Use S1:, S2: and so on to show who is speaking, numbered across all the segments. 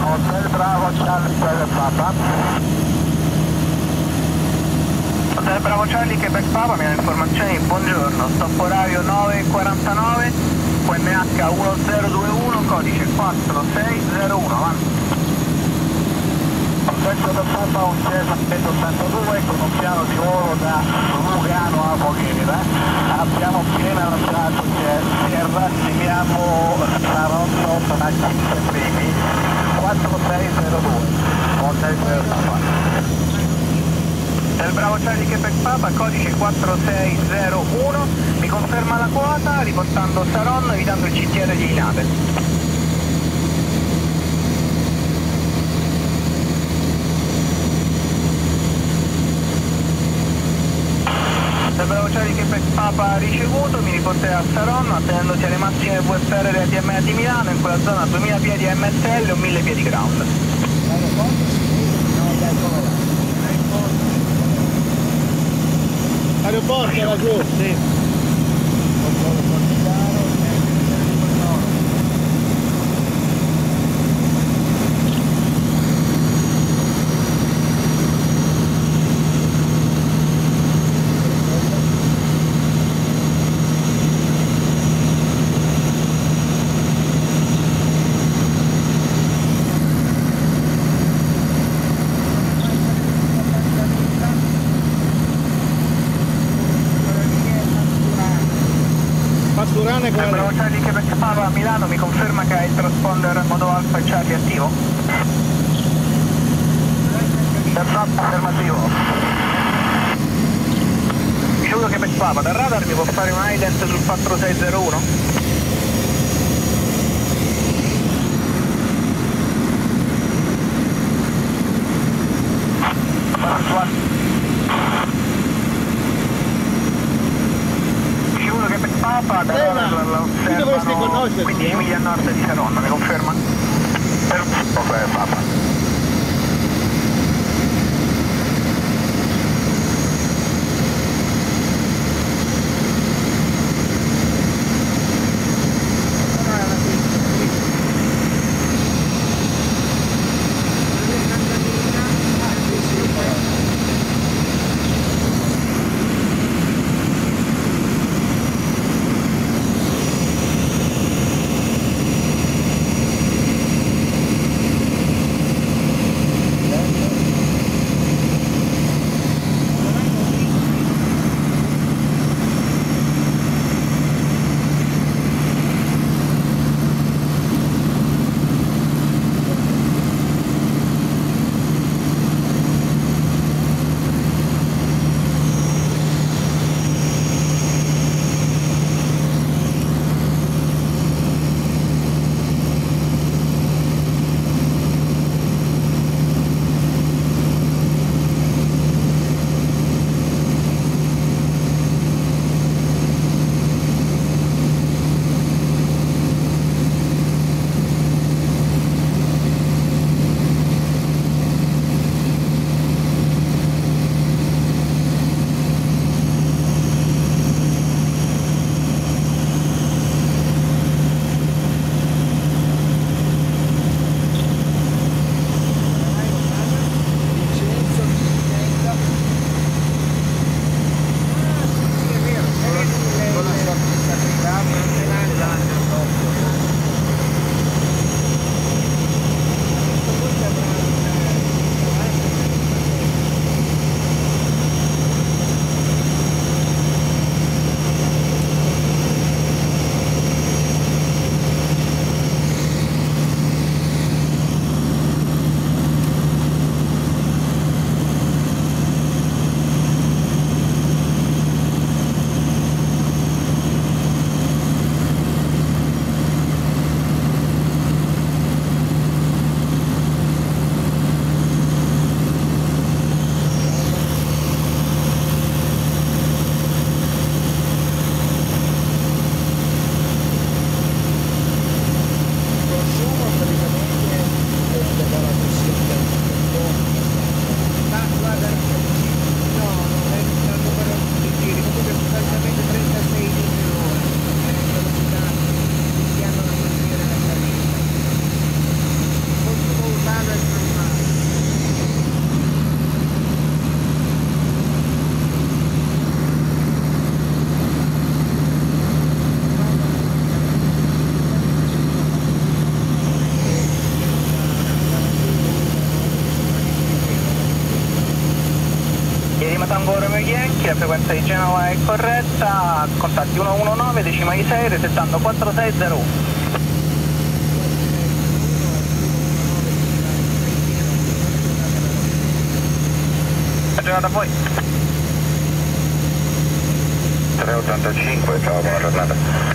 S1: Hotel Bravo Charlie Quebec Papa.
S2: Hotel Bravo Charlie Quebec Papa, mi dà informazioni, buongiorno, stop orario 9.49, QNH 1021, codice 4601, avanti.
S1: Perfetto del Papa, un Cesar 182 con un piano di volo da Lugano a Voghera. Abbiamo appena lanciato terra, stimiamo Sarotto tra 5 primi, 4602. Hotel Papa.
S2: Del Bravo Charlie Quebec Papa, codice 4601, mi conferma la quota riportando Saron evitando il CTR di Inate. Charlie Quebec Papa ricevuto, mi riporterà a Saron attenendosi alle massime VFR della TMA di Milano in quella zona 2000 piedi MSL o 1000 piedi ground.
S3: Aeroporto laggiù, sì. Pasturane
S2: Del
S3: qual
S2: Bravo
S3: è?
S2: Charlie Quebec Papa a Milano mi conferma che ha il transponder modo alfa e Charlie attivo?
S1: Perfetto, affermativo.
S2: Ricevuto Quebec Papa, dal radar mi può ident sul 4601? Father. Yankee, la frequenza di Genova è corretta, contatti 119, decima di 6, resettando 4601. Giornata a voi.
S4: 385, ciao, buona giornata.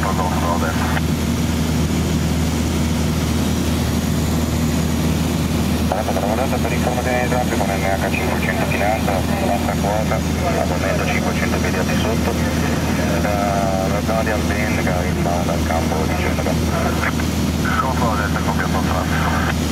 S5: Protocol, over. Lavorata per
S4: informazioni di traffico NH500 Chinata, nostra quota, abbonamento 500 piedi di sotto, la zona di Albin che arriva dal campo di Genova.
S5: Sopra adesso è copiato traffico.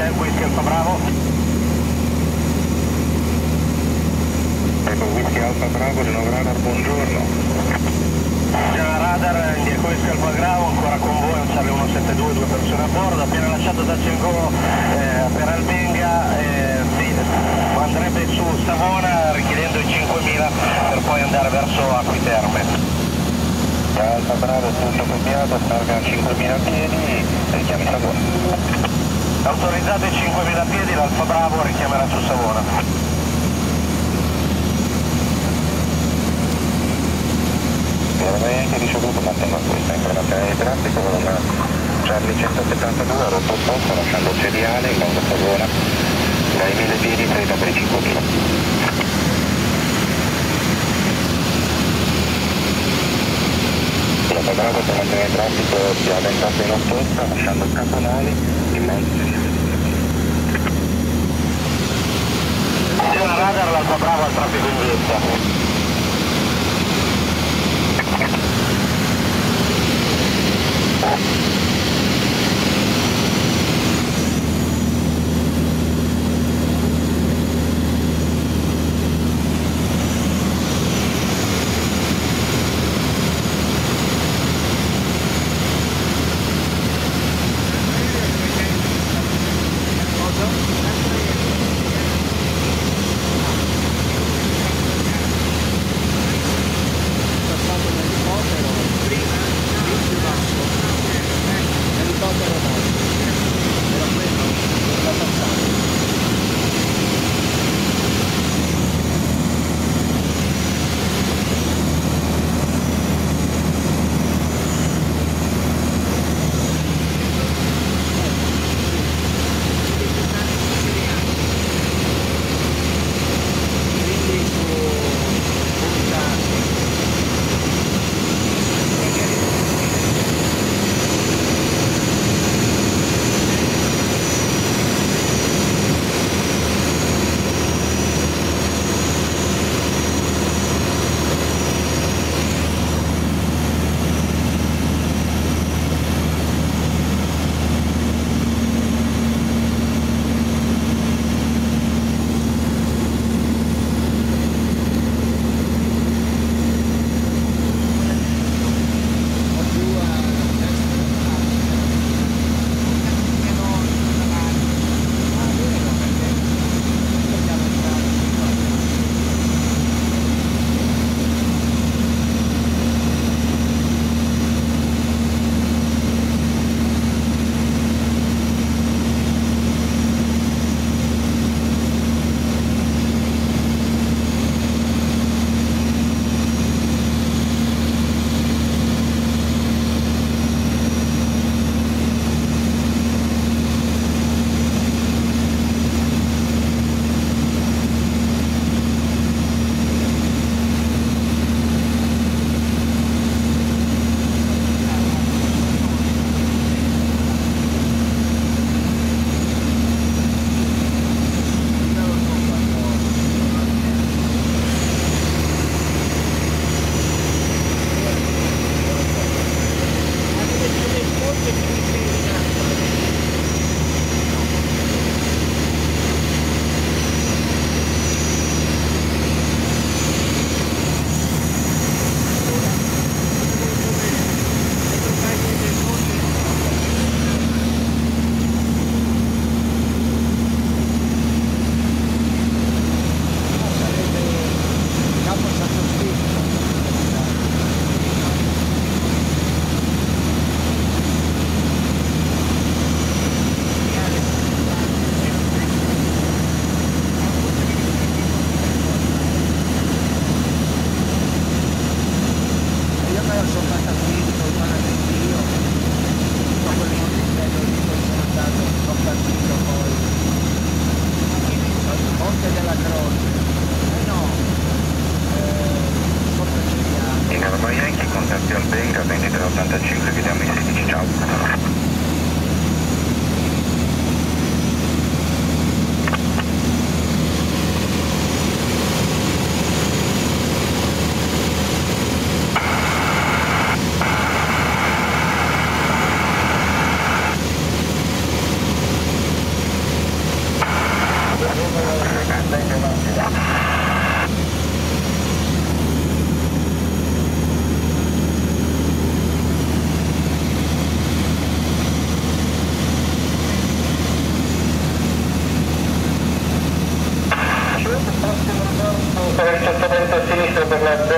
S4: via e poi scherzo bravo. Ecco, whisky alfa bravo, Genova radar, buongiorno.
S1: Genova radar, indietro whisky alfa bravo, ancora con voi, un Charlie 172, due persone a bordo, appena lasciato da Cengolo eh, per Albenga, eh, andrebbe su Savona richiedendo i 5.000 per poi andare verso Acquiterme.
S4: Alfa bravo, tutto copiato, targa 5.000 piedi, richiami Savona.
S1: Autorizzate 5.000 piedi, l'Alfa Bravo richiamerà su Savona.
S4: Veramente ricevuto, mantengo questa informazione di traffico con una Charlie 172 a rotto opposto lasciando cediale in modo Savona dai 1000 piedi 30 per i 5000. La quadrata per mantenere il traffico si è avventata in opposta lasciando Caponali in mezzo
S1: Genova Radar, l'Alfa Bravo al traffico in vista.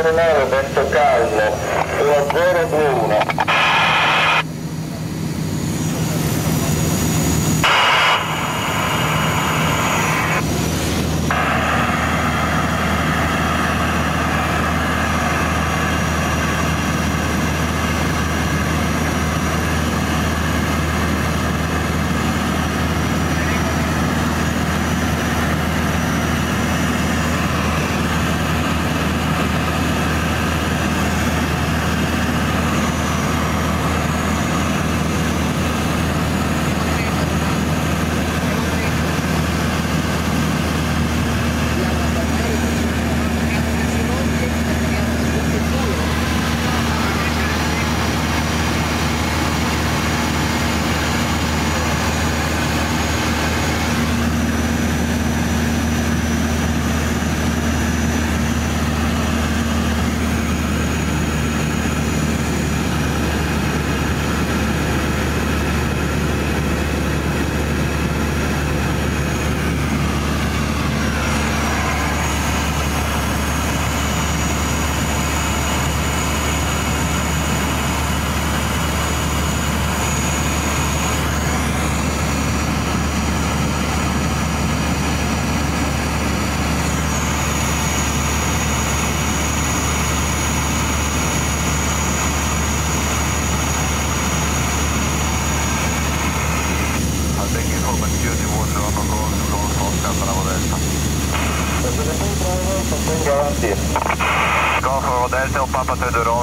S6: Per la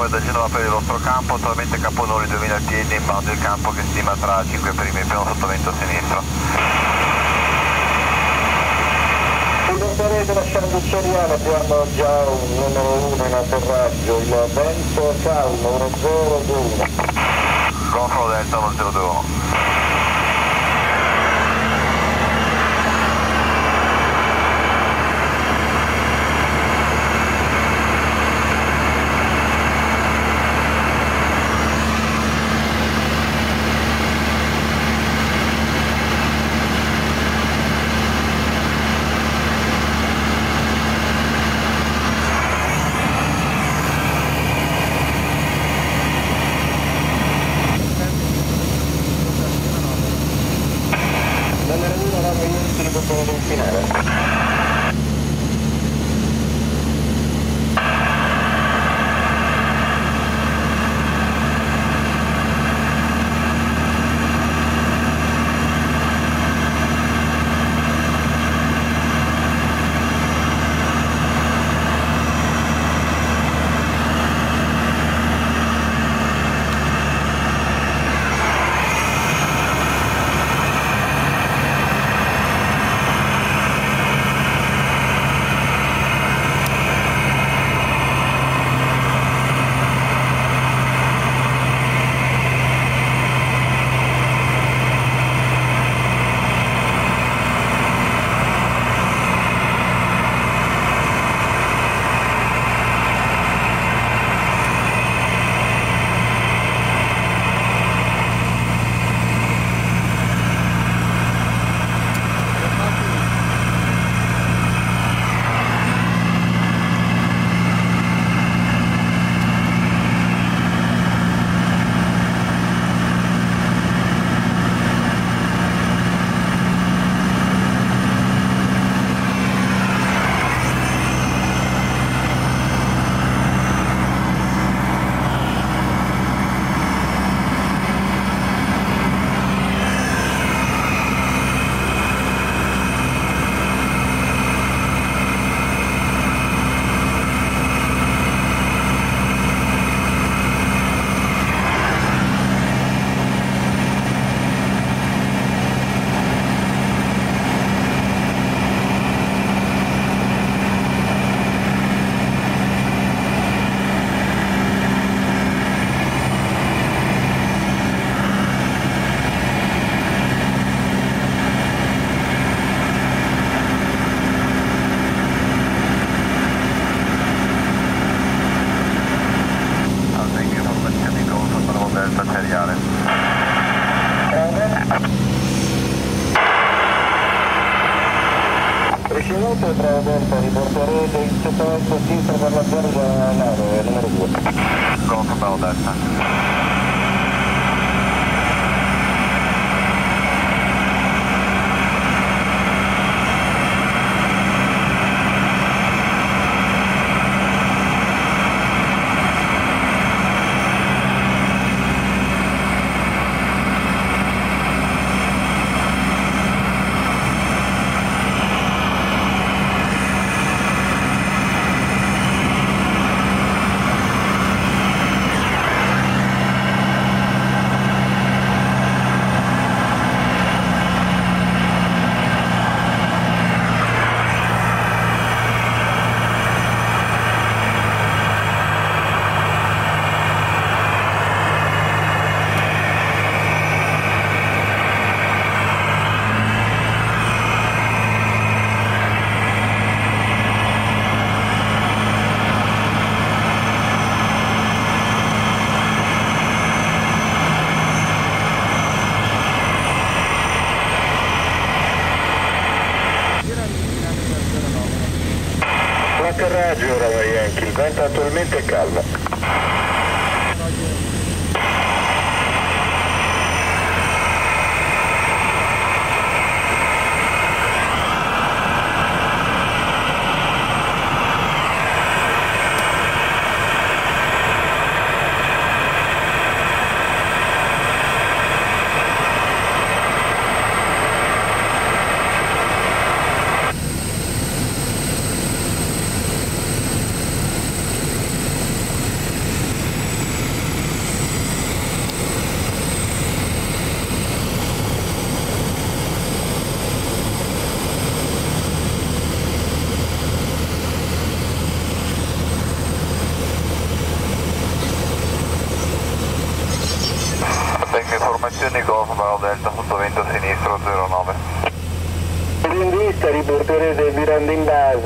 S5: 9 da Genova per il nostro campo, attualmente Caponori 2000 piedi, in inbound il campo che stima tra 5 primi e primo sottovento a sinistro.
S6: Sull'interesse lasciando Ceriano abbiamo già un numero 1 in atterraggio, il vento calmo 1021.
S5: Control Delta 1021.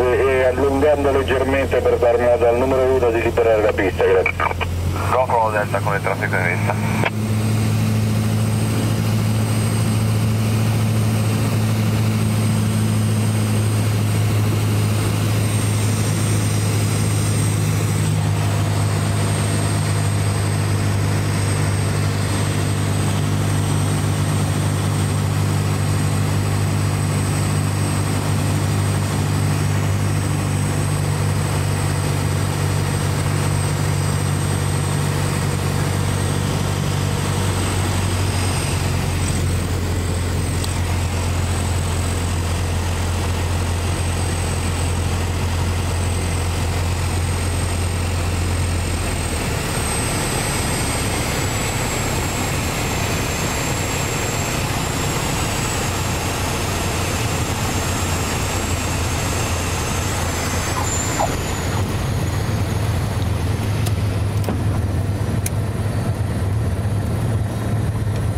S6: E allungando leggermente per dar modo al numero 1 di liberare la pista, grazie.
S5: Bravo Delta con il traffico in vista.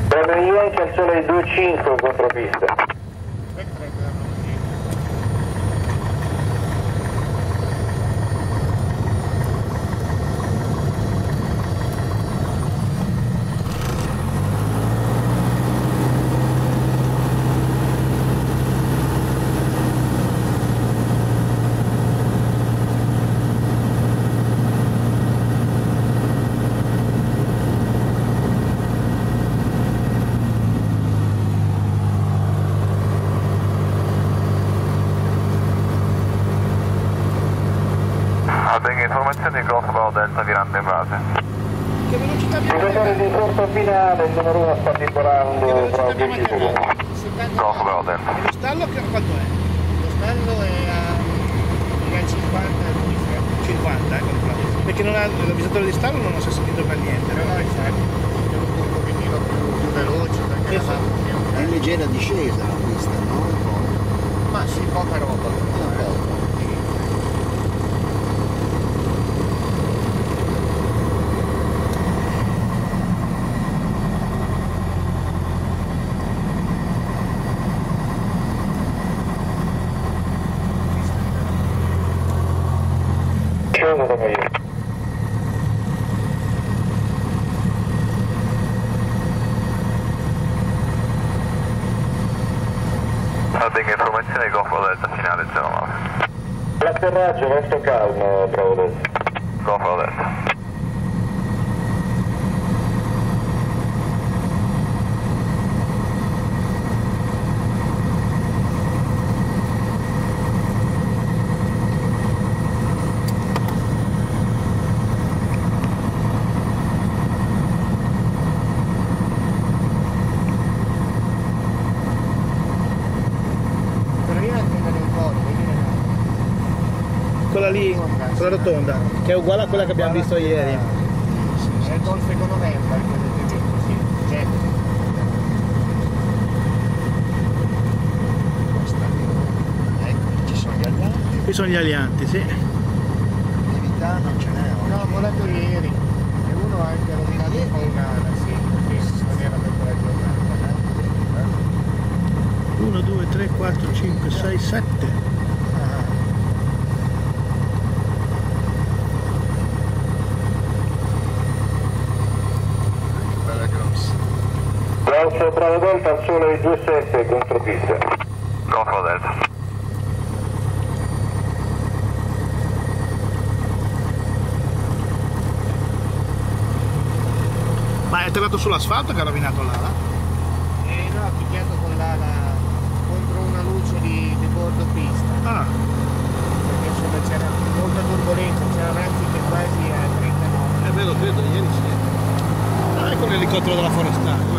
S6: Bravo Yankee al sole 2-5 contropista.
S5: Tengo informazioni Golf Bravo Delta, virando in base.
S3: Che velocità abbiamo?
S6: Giocatore di corto finale, il numero 1 sta
S3: Che
S6: divorando
S3: velocità
S6: Bravo
S3: abbiamo
S6: 10
S3: atterrato?
S6: secondi.
S3: 70?
S5: Golf Bravo Delta.
S3: E lo stallo che, quanto è? Lo stallo è a, è a 50, 50 ecco qua. Perché non ha, l'avvisatore di stallo non si è sentito per niente. No, no, infatti.
S7: un pochettino più, più veloce perché la
S3: sì.
S7: va
S8: È leggera discesa la pista, no? Un po'.
S7: ma sì poca roba
S8: Ah, poco.
S6: Sceso come io.
S5: Tengo informazioni indicazione Golf Delta finale 09.
S6: L'atterraggio, resto calmo, Bravo Delta.
S5: Golf Delta.
S7: Però io non mi ricordo, quindi no.
S3: Quella lì, quella rotonda, che è uguale a quella che abbiamo visto ieri.
S7: È il Golf Econovember che avete visto, sì.
S8: Questa lì. Ecco, ci sono gli alianti.
S3: Qui sono gli alianti, sì.
S8: Attività non ce n'è.
S7: No, ho volato ieri. E uno ha anche rovinato un po' un'ala, sì. Sì, non era per quella giornata.
S3: 1, 2, 3, 4, 5, 6, 7.
S6: Bravo Delta al sole 27 contropista.
S5: Golf Delta.
S3: Ma è atterrato sull'asfalto che ha rovinato l'ala?
S7: Eh no, ha picchiato con l'ala contro una luce di, di bordo pista.
S3: Ah,
S7: Perché insomma c'era molta turbolenza, c'era razzi che quasi a 39.
S3: è vero, credo, ieri sì. Ah, ecco l'elicottero della forestale.